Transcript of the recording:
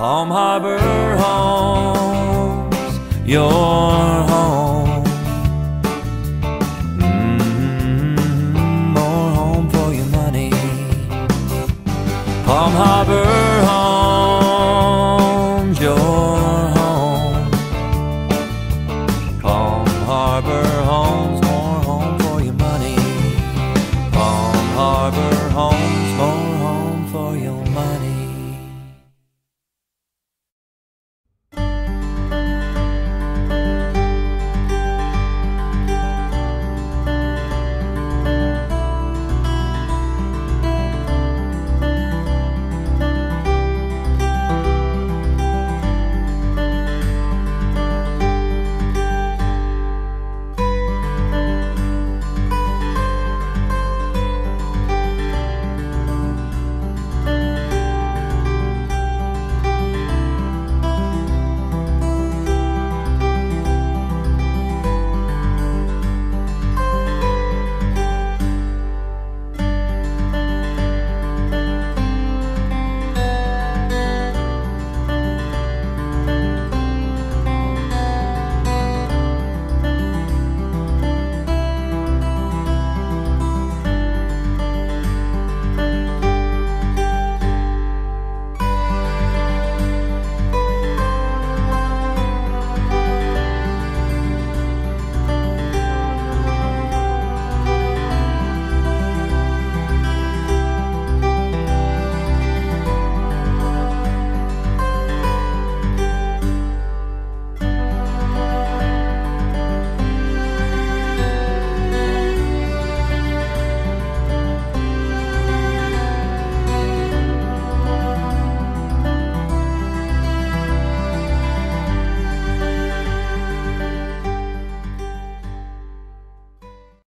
Palm Harbor homes, your home. Mm-hmm, more home for your money. Palm Harbor homes, your home. Palm Harbor homes, more home for your money. Palm Harbor homes, more home for your money.